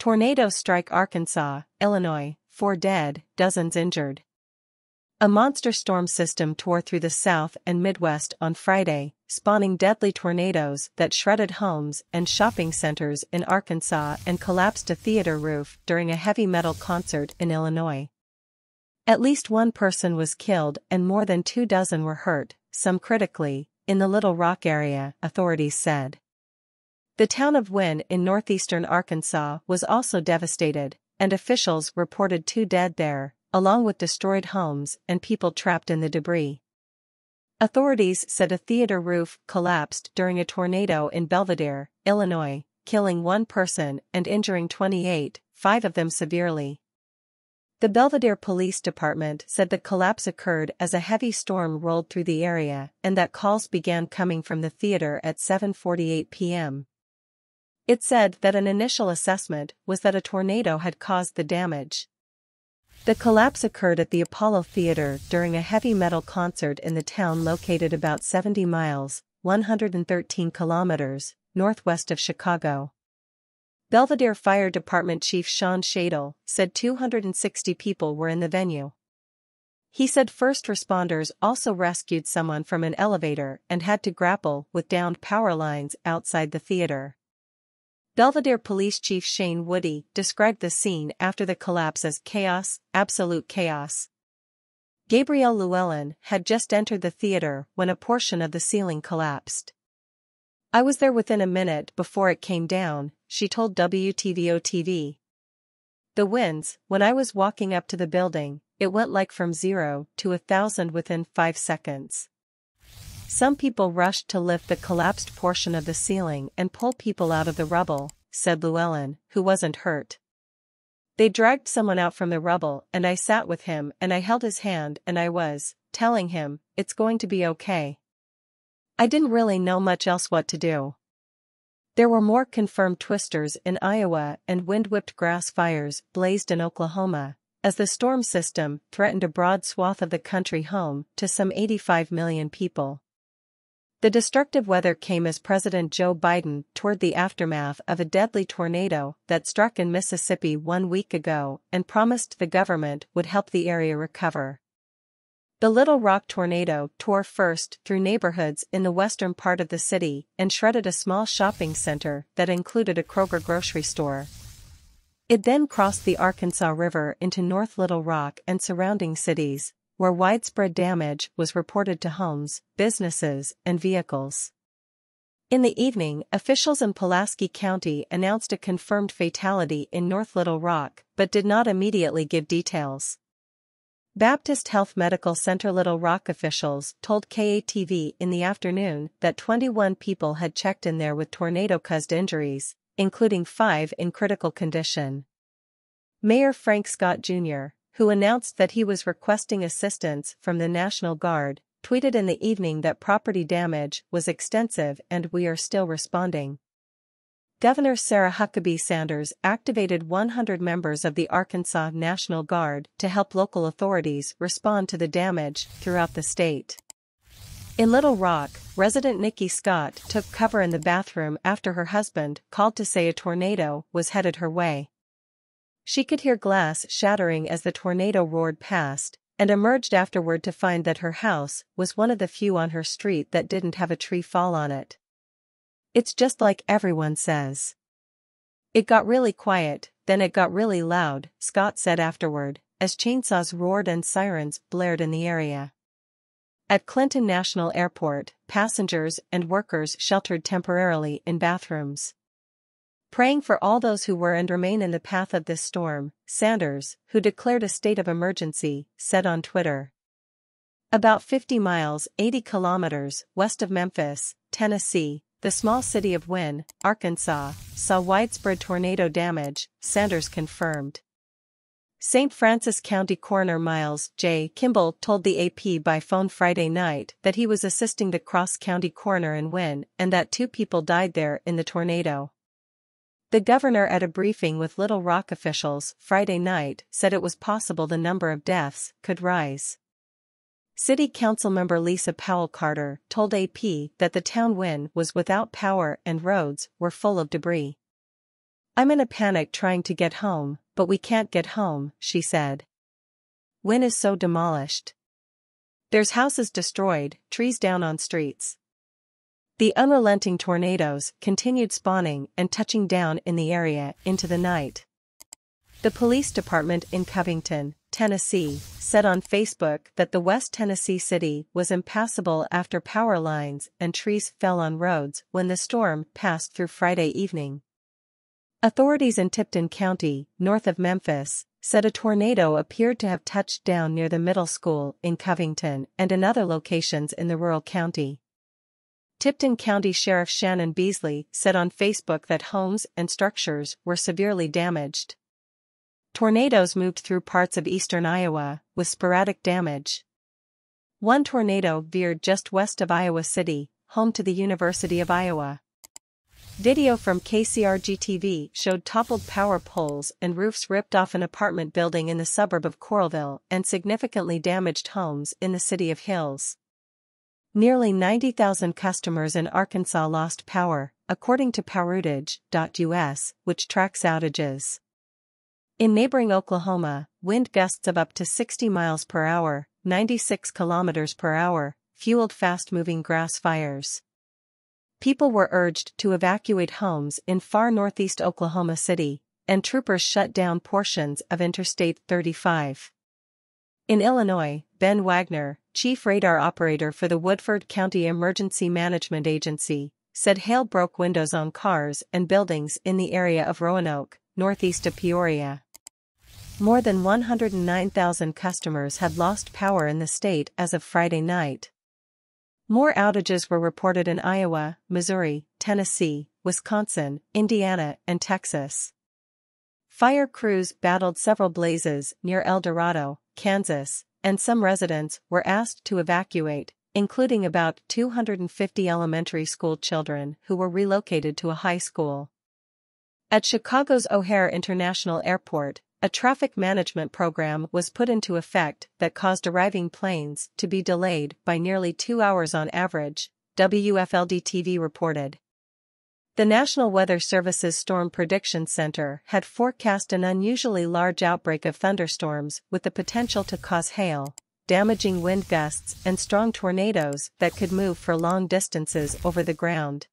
Tornadoes strike Arkansas, Illinois, 4 dead, dozens injured. A monster storm system tore through the South and Midwest on Friday, spawning deadly tornadoes that shredded homes and shopping centers in Arkansas and collapsed a theater roof during a heavy metal concert in Illinois. At least one person was killed and more than two dozen were hurt, some critically, in the Little Rock area, authorities said. The town of Wynne in northeastern Arkansas was also devastated, and officials reported two dead there, along with destroyed homes and people trapped in the debris. Authorities said a theater roof collapsed during a tornado in Belvidere, Illinois, killing one person and injuring 28, five of them severely. The Belvidere Police Department said the collapse occurred as a heavy storm rolled through the area and that calls began coming from the theater at 7.48 p.m. It said that an initial assessment was that a tornado had caused the damage. The collapse occurred at the Apollo Theater during a heavy metal concert in the town located about 70 miles, 113 kilometers, northwest of Chicago. Belvidere Fire Department Chief Shawn Schadle said 260 people were in the venue. He said first responders also rescued someone from an elevator and had to grapple with downed power lines outside the theater. Belvidere Police Chief Shane Woody described the scene after the collapse as chaos, absolute chaos. Gabrielle Lewellyn had just entered the theater when a portion of the ceiling collapsed. I was there within a minute before it came down, she told WTVO TV. The winds, when I was walking up to the building, it went like from zero to a thousand within five seconds. Some people rushed to lift the collapsed portion of the ceiling and pull people out of the rubble, said Lewellyn, who wasn't hurt. They dragged someone out from the rubble and I sat with him and I held his hand and I was, telling him, it's going to be okay. I didn't really know much else what to do. There were more confirmed twisters in Iowa and wind-whipped grass fires blazed in Oklahoma, as the storm system threatened a broad swath of the country home to some 85 million people. The destructive weather came as President Joe Biden toured the aftermath of a deadly tornado that struck in Mississippi one week ago and promised the government would help the area recover. The Little Rock tornado tore first through neighborhoods in the western part of the city and shredded a small shopping center that included a Kroger grocery store. It then crossed the Arkansas River into North Little Rock and surrounding cities, where widespread damage was reported to homes, businesses, and vehicles. In the evening, officials in Pulaski County announced a confirmed fatality in North Little Rock, but did not immediately give details. Baptist Health Medical Center Little Rock officials told KATV in the afternoon that 21 people had checked in there with tornado-caused injuries, including five in critical condition. Mayor Frank Scott Jr., who announced that he was requesting assistance from the National Guard, tweeted in the evening that property damage was extensive and we are still responding. Governor Sarah Huckabee Sanders activated 100 members of the Arkansas National Guard to help local authorities respond to the damage throughout the state. In Little Rock, resident Nikki Scott took cover in the bathroom after her husband called to say a tornado was headed her way. She could hear glass shattering as the tornado roared past, and emerged afterward to find that her house was one of the few on her street that didn't have a tree fall on it. It's just like everyone says. It got really quiet, then it got really loud, Scott said afterward, as chainsaws roared and sirens blared in the area. At Clinton National Airport, passengers and workers sheltered temporarily in bathrooms. Praying for all those who were and remain in the path of this storm, Sanders, who declared a state of emergency, said on Twitter. About 50 miles 80 kilometers west of Memphis, Tennessee, the small city of Wynne, Arkansas, saw widespread tornado damage, Sanders confirmed. St. Francis County Coroner Miles J. Kimball told the AP by phone Friday night that he was assisting the Cross County coroner in Wynne and that two people died there in the tornado. The governor at a briefing with Little Rock officials Friday night said it was possible the number of deaths could rise. City Council member Lisa Powell Carter told AP that the town Wynne was without power and roads were full of debris. I'm in a panic trying to get home, but we can't get home, she said. Wynne is so demolished. There's houses destroyed, trees down on streets. The unrelenting tornadoes continued spawning and touching down in the area into the night. The police department in Covington, Tennessee, said on Facebook that the West Tennessee city was impassable after power lines and trees fell on roads when the storm passed through Friday evening. Authorities in Tipton County, north of Memphis, said a tornado appeared to have touched down near the middle school in Covington and in other locations in the rural county. Tipton County Sheriff Shannon Beasley said on Facebook that homes and structures were severely damaged. Tornadoes moved through parts of eastern Iowa, with sporadic damage. One tornado veered just west of Iowa City, home to the University of Iowa. Video from KCRG-TV showed toppled power poles and roofs ripped off an apartment building in the suburb of Coralville and significantly damaged homes in the city of Hills. Nearly 90,000 customers in Arkansas lost power, according to Poweroutage.us, which tracks outages. In neighboring Oklahoma, wind gusts of up to 60 miles per hour, 96 kilometers per hour, fueled fast-moving grass fires. People were urged to evacuate homes in far northeast Oklahoma City, and troopers shut down portions of Interstate 35. In Illinois, Ben Wagner, chief radar operator for the Woodford County Emergency Management Agency, said hail broke windows on cars and buildings in the area of Roanoke, northeast of Peoria. More than 109,000 customers had lost power in the state as of Friday night. More outages were reported in Iowa, Missouri, Tennessee, Wisconsin, Indiana, and Texas. Fire crews battled several blazes near El Dorado, Kansas, and some residents were asked to evacuate, including about 250 elementary school children who were relocated to a high school. At Chicago's O'Hare International Airport, a traffic management program was put into effect that caused arriving planes to be delayed by nearly two hours on average, WFLD-TV reported. The National Weather Service's Storm Prediction Center had forecast an unusually large outbreak of thunderstorms with the potential to cause hail, damaging wind gusts and strong tornadoes that could move for long distances over the ground.